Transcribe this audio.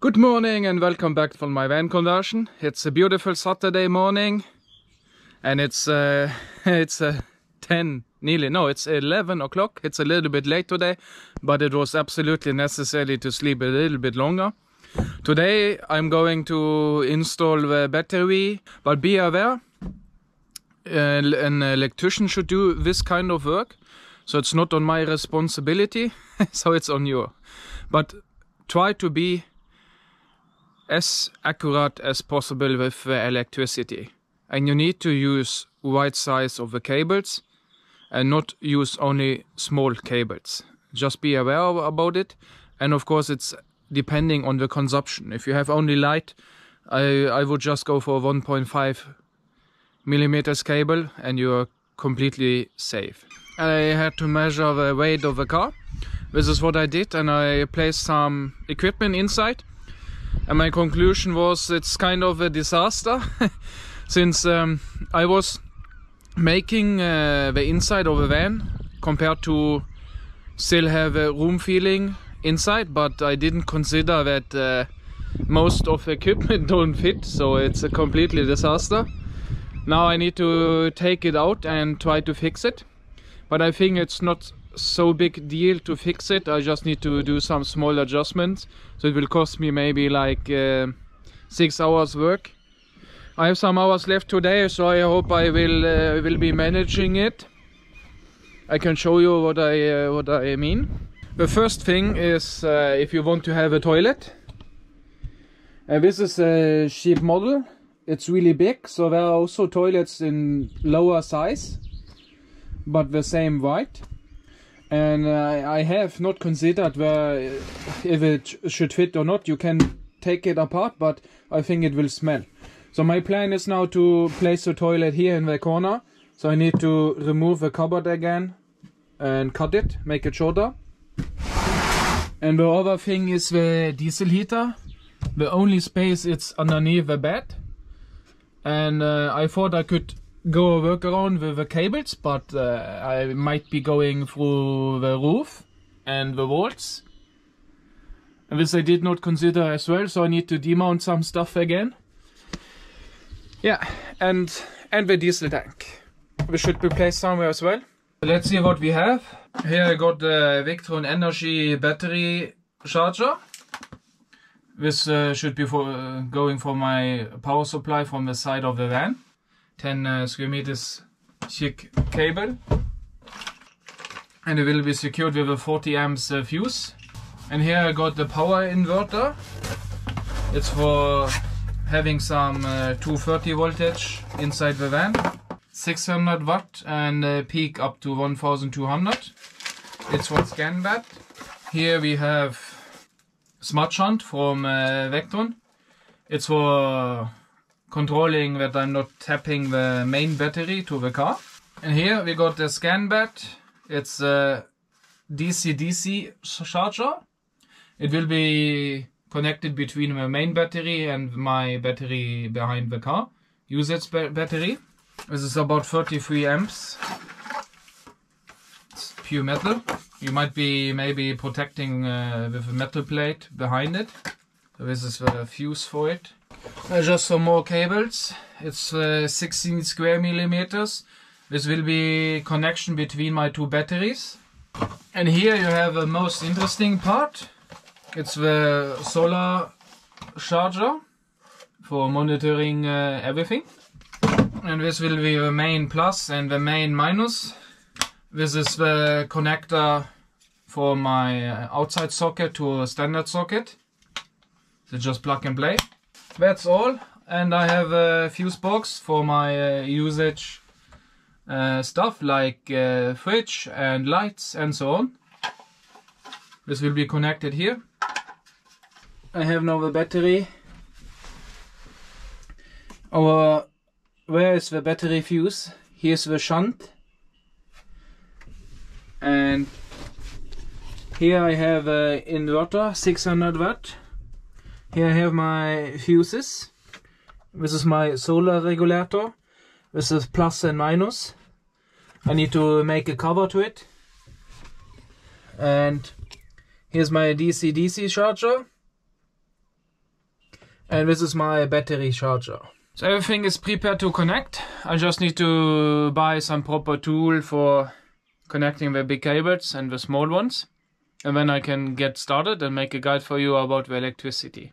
Good morning and welcome back from my van conversion. It's a beautiful Saturday morning and it's uh, it's uh, 10 nearly no it's 11 o'clock. It's a little bit late today but it was absolutely necessary to sleep a little bit longer. Today i'm going to install the battery but be aware uh, an electrician should do this kind of work so it's not on my responsibility so it's on you. But try to be as accurate as possible with the electricity. And you need to use right size of the cables and not use only small cables. Just be aware about it. And of course it's depending on the consumption. If you have only light i i would just go for 1.5 millimeters cable and you're completely safe. I had to measure the weight of the car. This is what i did and i placed some equipment inside and my conclusion was it's kind of a disaster since um, I was making uh, the inside of a van compared to still have a room feeling inside but I didn't consider that uh, most of the equipment don't fit so it's a completely disaster. Now I need to take it out and try to fix it. But I think it's not so big deal to fix it I just need to do some small adjustments so it will cost me maybe like uh, six hours work I have some hours left today, so I hope I will uh, will be managing it. I can show you what I uh, what I mean. The first thing is uh, if you want to have a toilet. Uh, this is a cheap model. It's really big, so there are also toilets in lower size, but the same height. And uh, I have not considered where if it should fit or not. You can take it apart, but I think it will smell. So my plan is now to place the toilet here in the corner. So I need to remove the cupboard again and cut it, make it shorter. And the other thing is the diesel heater. The only space it's underneath the bed. And uh, I thought I could go a workaround with the cables, but uh, I might be going through the roof and the walls. And this I did not consider as well, so I need to demount some stuff again. Yeah, and and the diesel tank. We should be placed somewhere as well. Let's see what we have. Here I got the Victron Energy battery charger. This uh, should be for uh, going for my power supply from the side of the van. 10 uh, square meters thick cable. And it will be secured with a 40 amps uh, fuse. And here I got the power inverter. It's for having some uh, 230 voltage inside the van 600 watt and uh, peak up to 1200 it's for ScanBat here we have smart shunt from uh, Victron it's for controlling that I'm not tapping the main battery to the car and here we got the scan ScanBat it's a DC-DC charger it will be connected between my main battery and my battery behind the car. Use its ba battery. This is about 33 amps. It's pure metal. You might be maybe protecting uh, with a metal plate behind it. So this is the fuse for it. Just some more cables. It's uh, 16 square millimeters. This will be connection between my two batteries. And here you have the most interesting part. It's the solar charger for monitoring uh, everything. And this will be the main plus and the main minus. This is the connector for my uh, outside socket to a standard socket. So just plug and play. That's all. And I have a fuse box for my uh, usage uh, stuff like uh, fridge and lights and so on. This will be connected here. I have now the battery. Our where is the battery fuse? Here's the shunt. And here I have a inverter, 600 watt. Here I have my fuses. This is my solar regulator. This is plus and minus. I need to make a cover to it. And here's my DC-DC charger And this is my battery charger. So everything is prepared to connect. I just need to buy some proper tool for connecting the big cables and the small ones. And then I can get started and make a guide for you about the electricity.